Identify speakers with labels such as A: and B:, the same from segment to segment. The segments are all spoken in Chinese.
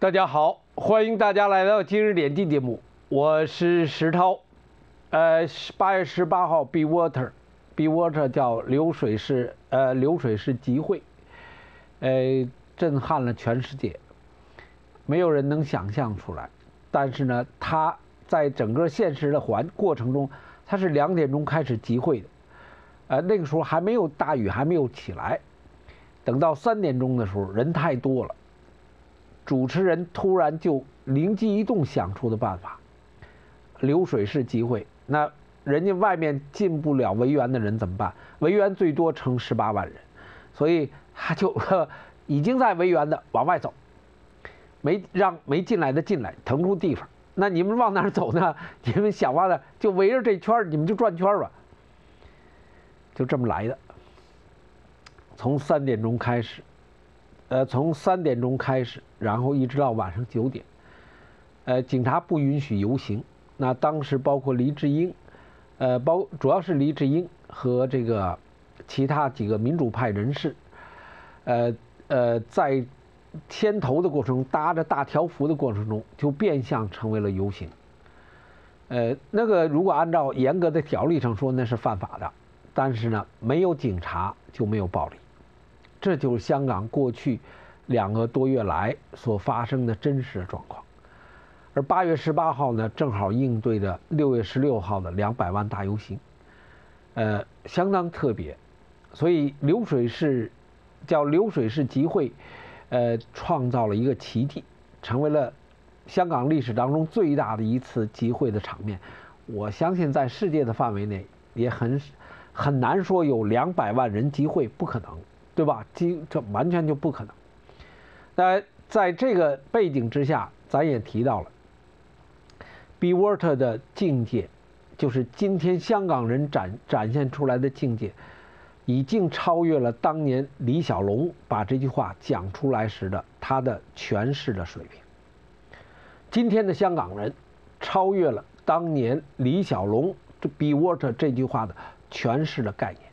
A: 大家好，欢迎大家来到今日点击节目，我是石涛。呃，八月十八号，Be Water，Be Water 叫流水式呃流水式集会，呃，震撼了全世界，没有人能想象出来。但是呢，它在整个现实的环过程中，它是两点钟开始集会的，呃，那个时候还没有大雨，还没有起来。等到三点钟的时候，人太多了，主持人突然就灵机一动想出的办法，流水式集会。那人家外面进不了维园的人怎么办？维园最多乘十八万人，所以他就已经在维园的往外走，没让没进来的进来，腾出地方。那你们往哪儿走呢？你们想法的就围着这圈你们就转圈吧，就这么来的。从三点钟开始，呃，从三点钟开始，然后一直到晚上九点，呃，警察不允许游行。那当时包括黎智英，呃，包主要是黎智英和这个其他几个民主派人士，呃呃，在牵头的过程中，搭着大条幅的过程中，就变相成为了游行。呃，那个如果按照严格的条例上说，那是犯法的，但是呢，没有警察就没有暴力，这就是香港过去两个多月来所发生的真实的状况。而八月十八号呢，正好应对着六月十六号的两百万大游行，呃，相当特别，所以流水式叫流水式集会，呃，创造了一个奇迹，成为了香港历史当中最大的一次集会的场面。我相信在世界的范围内也很很难说有两百万人集会，不可能，对吧？集这完全就不可能。那在这个背景之下，咱也提到了。Be Water 的境界，就是今天香港人展展现出来的境界，已经超越了当年李小龙把这句话讲出来时的他的诠释的水平。今天的香港人，超越了当年李小龙这 Be Water 这句话的诠释的概念。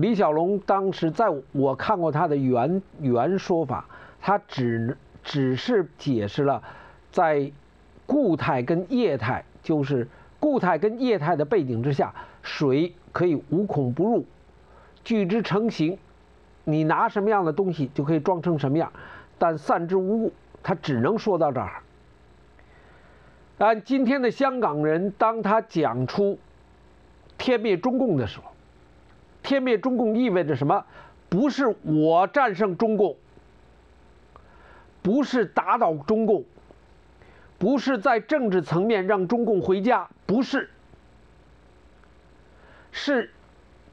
A: 李小龙当时在我看过他的原原说法，他只只是解释了在。固态跟液态，就是固态跟液态的背景之下，水可以无孔不入，聚之成形，你拿什么样的东西就可以装成什么样，但散之无物，他只能说到这儿。但今天的香港人，当他讲出天灭中共的时候，天灭中共意味着什么？不是我战胜中共，不是打倒中共。不是在政治层面让中共回家，不是，是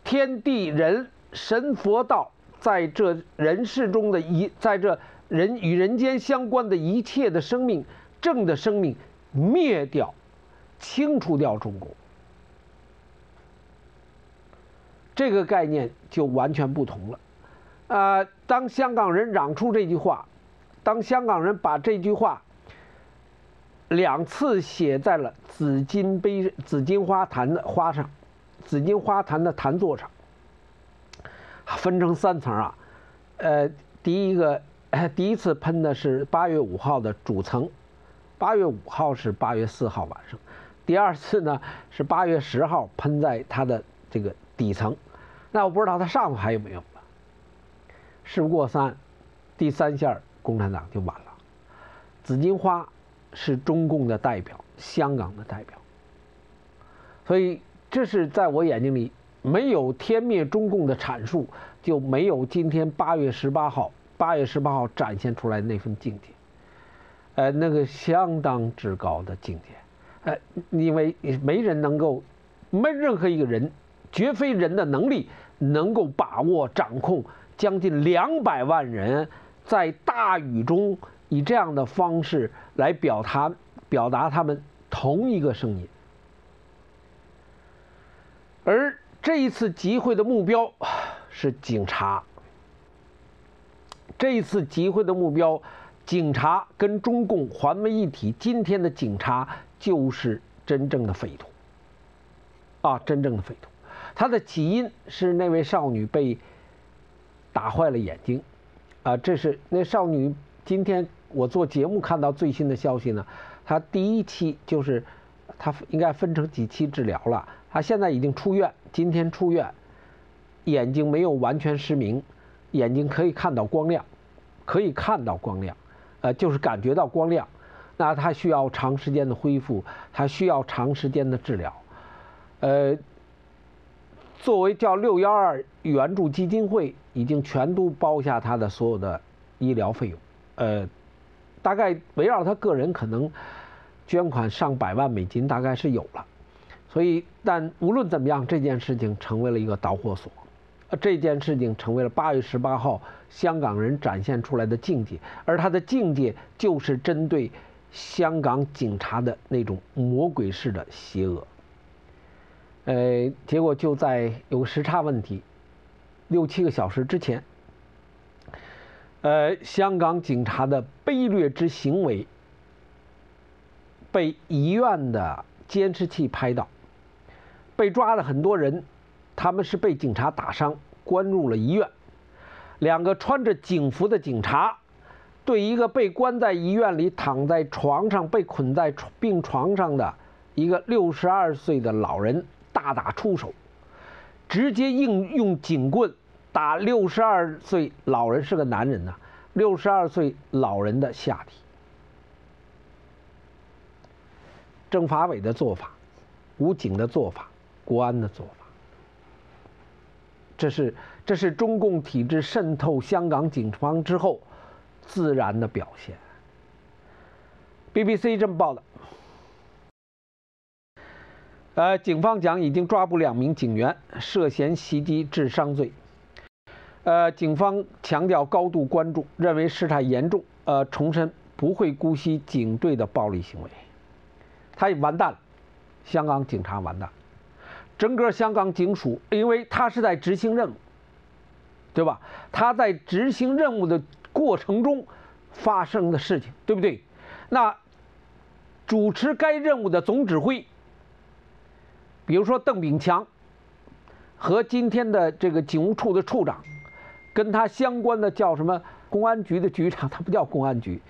A: 天地人神佛道在这人世中的一，在这人与人间相关的一切的生命，正的生命灭掉，清除掉中共，这个概念就完全不同了。啊，当香港人嚷出这句话，当香港人把这句话。两次写在了紫金杯、紫金花坛的花上，紫金花坛的坛座上，分成三层啊。呃，第一个，第一次喷的是八月五号的主层，八月五号是八月四号晚上。第二次呢是八月十号喷在它的这个底层，那我不知道它上头还有没有了。事不过三，第三下共产党就完了，紫金花。是中共的代表，香港的代表，所以这是在我眼睛里，没有天灭中共的阐述，就没有今天八月十八号，八月十八号展现出来那份境界，呃，那个相当之高的境界，呃，因为没人能够，没任何一个人，绝非人的能力能够把握掌控将近两百万人在大雨中。以这样的方式来表达表达他们同一个声音，而这一次集会的目标是警察。这一次集会的目标，警察跟中共环为一体。今天的警察就是真正的匪徒，啊，真正的匪徒。它的起因是那位少女被打坏了眼睛，啊，这是那少女。今天我做节目看到最新的消息呢，她第一期就是她应该分成几期治疗了，她现在已经出院，今天出院，眼睛没有完全失明，眼睛可以看到光亮，可以看到光亮，呃，就是感觉到光亮，那他需要长时间的恢复，他需要长时间的治疗，呃。作为叫六幺二援助基金会，已经全都包下他的所有的医疗费用，呃，大概围绕他个人可能捐款上百万美金，大概是有了。所以，但无论怎么样，这件事情成为了一个导火索，这件事情成为了八月十八号香港人展现出来的境界，而他的境界就是针对香港警察的那种魔鬼式的邪恶。呃，结果就在有时差问题，六七个小时之前，呃，香港警察的卑劣之行为被医院的监视器拍到，被抓了很多人，他们是被警察打伤，关入了医院。两个穿着警服的警察对一个被关在医院里、躺在床上、被捆在病床上的一个六十二岁的老人。大打出手，直接应用警棍打六十二岁老人是个男人呐，六十二岁老人的下体。政法委的做法，武警的做法，国安的做法，这是这是中共体制渗透香港警方之后自然的表现。BBC 这么报的。呃，警方讲已经抓捕两名警员涉嫌袭击致伤罪。呃，警方强调高度关注，认为事态严重。呃，重申不会姑息警队的暴力行为。他也完蛋了，香港警察完蛋，整个香港警署，因为他是在执行任务，对吧？他在执行任务的过程中发生的事情，对不对？那主持该任务的总指挥。比如说邓炳强和今天的这个警务处的处长，跟他相关的叫什么公安局的局长，他不叫公安局，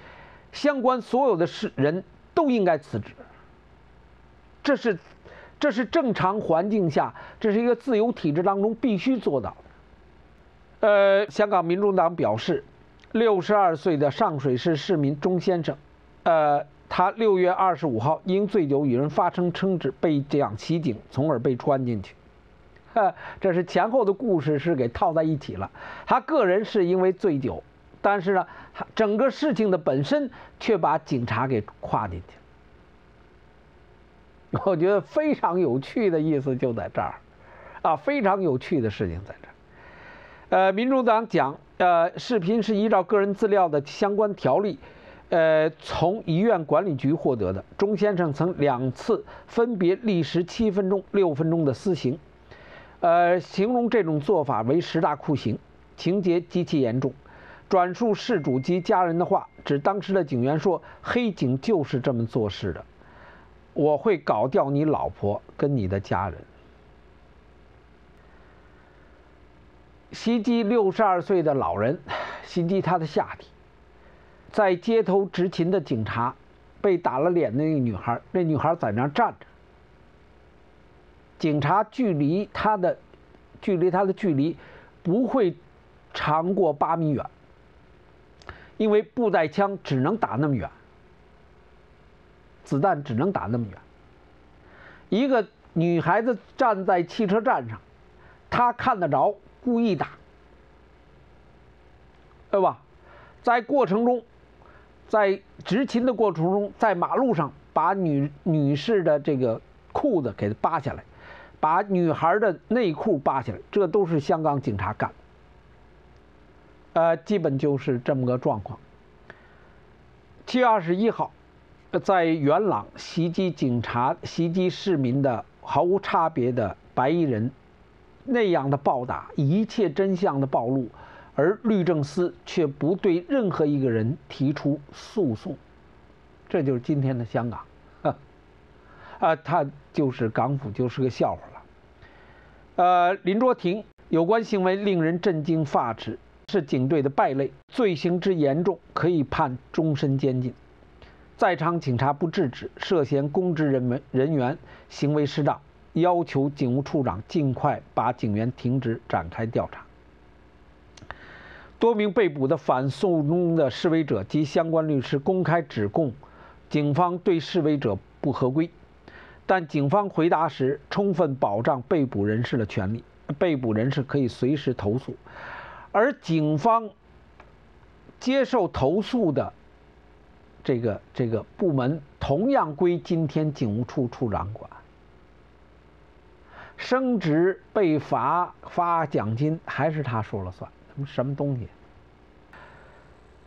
A: 相关所有的事人都应该辞职。这是这是正常环境下，这是一个自由体制当中必须做到的。呃，香港民众党表示，六十二岁的上水市市民钟先生，呃。他六月二十五号因醉酒与人发生争执被这袭警，从而被穿进去。这是前后的故事是给套在一起了。他个人是因为醉酒，但是呢，整个事情的本身却把警察给跨进去。我觉得非常有趣的意思就在这儿，啊，非常有趣的事情在这儿。呃，民主党讲，呃，视频是依照个人资料的相关条例。呃，从医院管理局获得的。钟先生曾两次分别历时七分钟、六分钟的私刑，呃，形容这种做法为十大酷刑，情节极其严重。转述事主及家人的话，指当时的警员说：“黑警就是这么做事的，我会搞掉你老婆跟你的家人。”袭击六十二岁的老人，袭击他的下体。在街头执勤的警察被打了脸的那个女孩，那女孩在那站着。警察距离她的距离她的距离不会长过八米远，因为步带枪只能打那么远，子弹只能打那么远。一个女孩子站在汽车站上，她看得着，故意打，对吧？在过程中。在执勤的过程中，在马路上把女女士的这个裤子给扒下来，把女孩的内裤扒下来，这都是香港警察干。呃，基本就是这么个状况。七月二十一号，在元朗袭击警察、袭击市民的毫无差别的白衣人，那样的暴打，一切真相的暴露。而律政司却不对任何一个人提出诉讼，这就是今天的香港，啊，他就是港府就是个笑话了。呃，林卓廷有关行为令人震惊发指，是警队的败类，罪行之严重，可以判终身监禁。在场警察不制止，涉嫌公职人员人员行为失当，要求警务处长尽快把警员停职，展开调查。多名被捕的反送中的示威者及相关律师公开指控，警方对示威者不合规，但警方回答时充分保障被捕人士的权利，被捕人士可以随时投诉，而警方接受投诉的这个这个部门同样归今天警务处处长管，升职被罚发奖金还是他说了算。什么什么东西？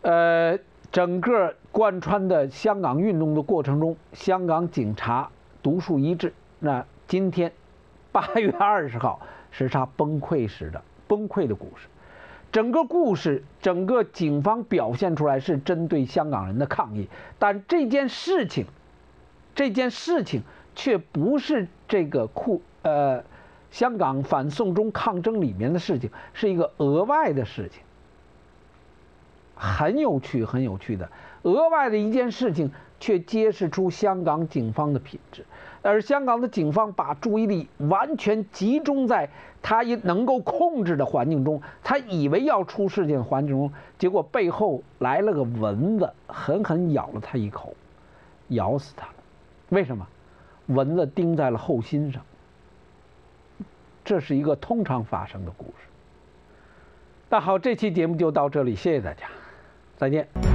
A: 呃，整个贯穿的香港运动的过程中，香港警察独树一帜。那今天八月二十号是他崩溃时的崩溃的故事。整个故事，整个警方表现出来是针对香港人的抗议，但这件事情，这件事情却不是这个库呃。香港反送中抗争里面的事情是一个额外的事情，很有趣，很有趣的额外的一件事情，却揭示出香港警方的品质。而香港的警方把注意力完全集中在他也能够控制的环境中，他以为要出事情的环境中，结果背后来了个蚊子，狠狠咬了他一口，咬死他了。为什么？蚊子叮在了后心上。这是一个通常发生的故事。那好，这期节目就到这里，谢谢大家，再见。